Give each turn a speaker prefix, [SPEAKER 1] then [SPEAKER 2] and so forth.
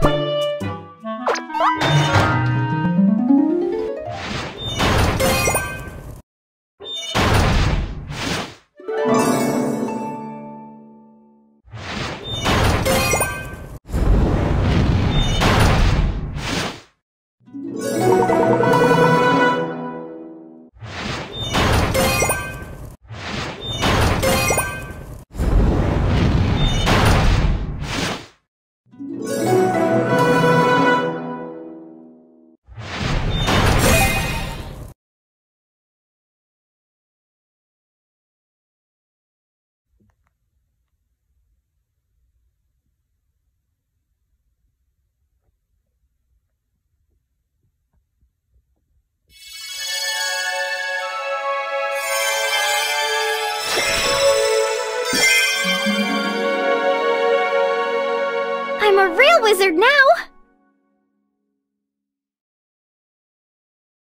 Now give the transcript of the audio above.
[SPEAKER 1] Bye. I'm a real wizard now!